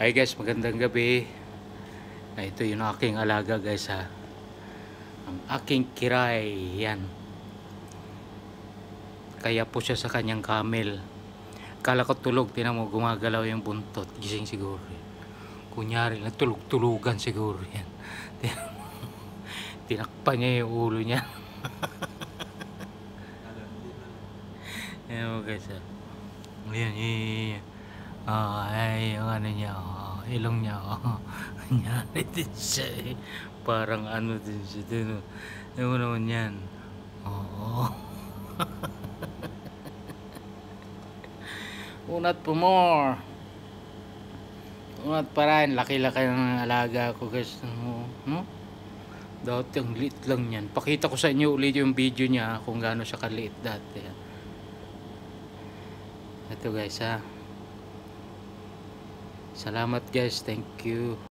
Hi guys, magandang gabi. Ah, ito yung aking alaga guys ha. Ang aking kiray. Yan. Kaya po siya sa kanyang camel. Kala ko tulog, tinan mo gumagalaw yung buntot. Gising siguro. eh. Kunyari, natulog-tulugan siguro yan. Tinakpan niya yung ulo niya. Yan mo guys ha. Yan, yan, yan. Oh, ay, yung ano niya, oh, ilong niya, oh. Nangyari din siya eh. Parang ano din siya din. oh. Yung mo naman yan. Oo. Unat po more. Unat pa rin. Laki-laki ng alaga ko guys. No? no? Dati ang liit lang yan. Pakita ko sa inyo ulit yung video niya kung gaano siya kaliit dati. Ito guys ha. Salamat guys. Thank you.